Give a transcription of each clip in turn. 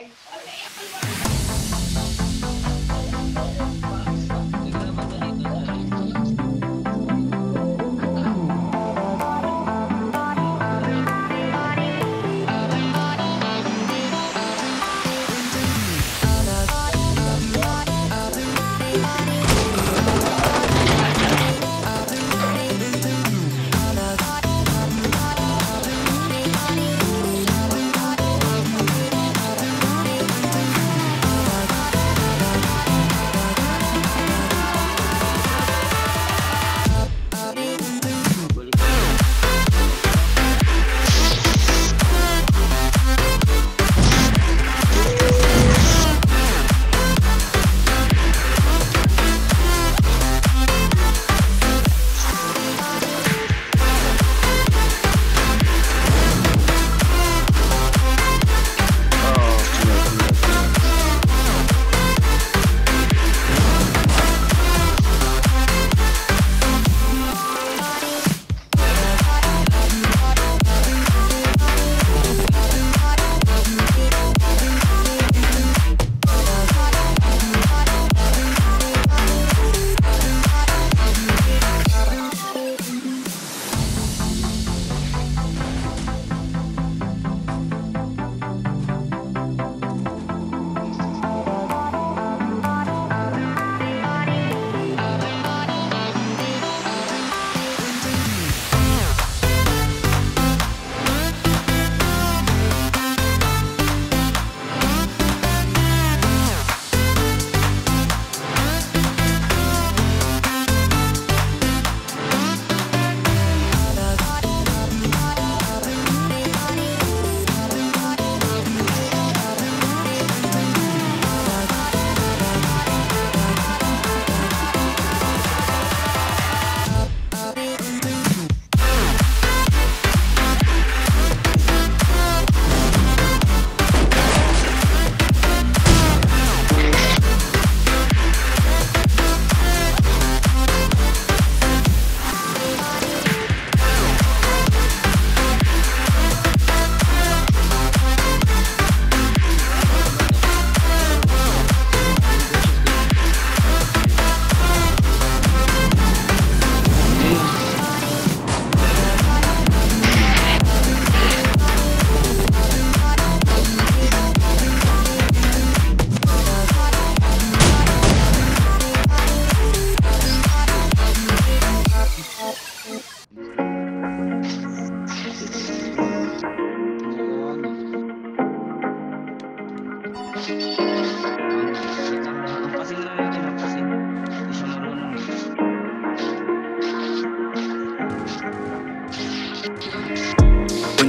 Ang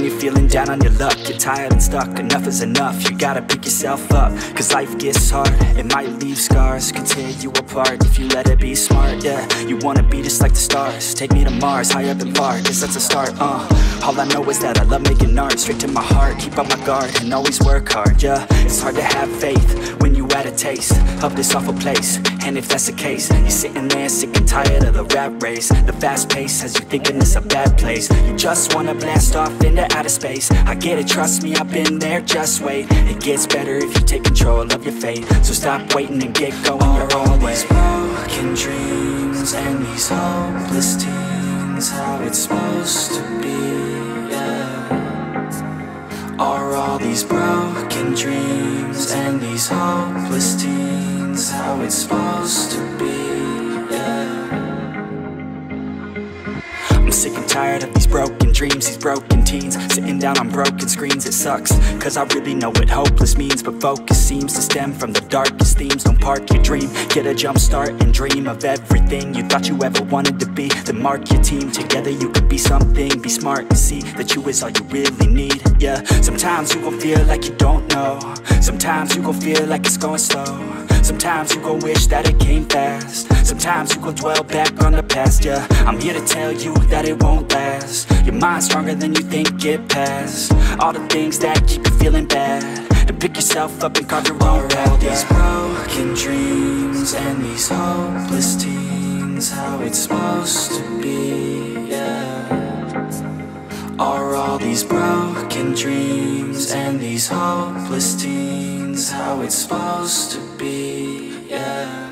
You're feeling down on your luck, you're tired and stuck, enough is enough. You gotta pick yourself up, cause life gets hard. It might leave scars, could tear you apart if you let it be smart. Yeah, you wanna be just like the stars. Take me to Mars, high up and far, cause that's a start. Uh, all I know is that I love making art, straight to my heart. Keep up my guard and always work hard. Yeah, it's hard to have faith when you had a taste of this awful place. And if that's the case, you're sitting there sick and tired of the rat race. The fast pace has you thinking it's a bad place. You just wanna blast off into outer space. I get it, trust me, I've been there, just wait. It gets better if you take control of your fate. So stop waiting and get going your own way. These broken dreams and these hopeless teens, how it's supposed to be, yeah. Are all these broken dreams and these hopeless teens how it's supposed to be? I'm sick and tired of these broken dreams, these broken teens. Sitting down on broken screens, it sucks. Cause I really know what hopeless means But focus seems to stem from the darkest themes. Don't park your dream, get a jump start and dream Of everything you thought you ever wanted to be. Then mark your team, together you could be something. Be smart and see that you is all you really need. Yeah, sometimes you gon' feel like you don't know. Sometimes you gon' feel like it's going slow. Sometimes you gon' wish that it came fast Sometimes you gon' dwell back on the past, yeah. I'm here to tell you that it won't last. Your mind's stronger than you think, get past All the things that keep you feeling bad. And pick yourself up and carve your own path, These broken dreams and these hopeless teens How it's supposed to be, yeah. Are all these broken dreams and these hopeless teens How it's supposed to be, yeah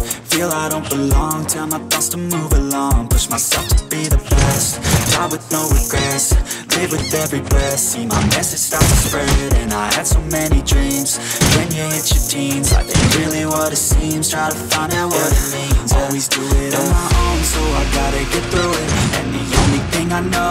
Feel I don't belong, tell my thoughts to move along. Push myself to be the best, die with no regrets. Live with every breath, see my message start to spread And I had so many dreams, when you hit your teens Life ain't really what it seems, try to find out what it means. Always do it on my own, so I gotta get through it. And the only thing I know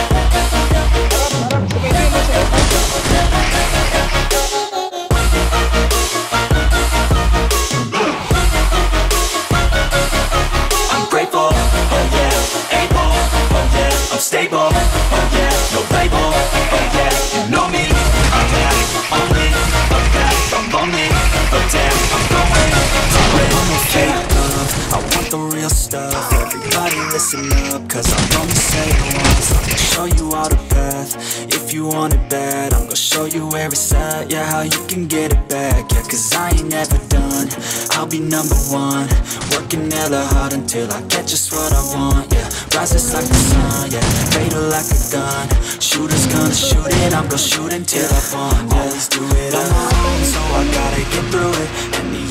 oh yeah, oh yeah, you know me, I'm but that, I'm but damn, I'm going it. I'm love, I want the real stuff, everybody listen up, cause I'm I'm show you all the path, if you want it bad, I'm gonna show you it's at, yeah, how you can get it back, yeah, cause I ain't never done, I'll be number one, working hella hard until I get just what I want, yeah, rises like the sun, yeah, fatal like a gun, shooters gonna shoot it, I'm gonna shoot until I fall, yeah. always do it on so I gotta get through it,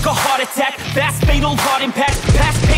Like a heart attack, fast fatal heart impact, past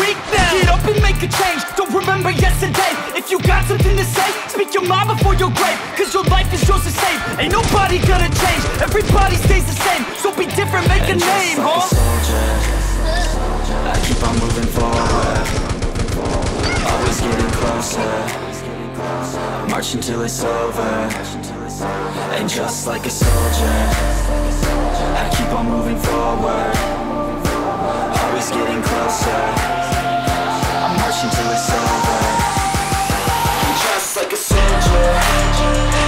weak now. Get up and make a change. Don't remember yesterday. If you got something to say, speak your mind before your grave. Cause your life is yours to save. Ain't nobody gonna change. Everybody stays the same. So be different, make a And name, just like huh? a soldier, I keep on moving forward. Always getting closer. March until it's over. And just like a soldier, I keep on moving forward. Always getting closer. I march until it's over. Just like a soldier,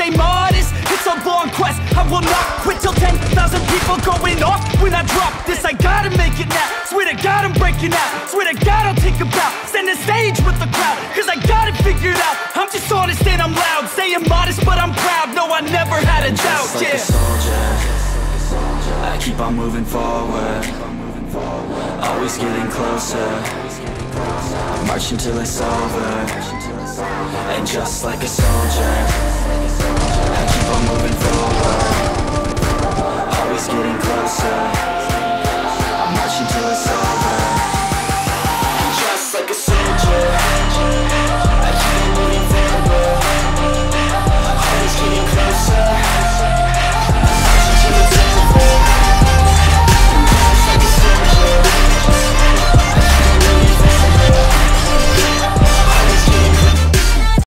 stay modest. It's a long quest. I will not quit till 10,000 people going off. When I drop this I gotta make it now. Swear to God I'm breaking out. Swear to God I'll take a bow. Stand the stage with the crowd Cause I got it figured out. I'm just honest and I'm loud. Saying modest but I'm proud. No I never had a doubt Just like yeah. a soldier. I keep on moving forward. Always getting closer. March until it's over And just like a soldier I keep on moving forward. Always getting closer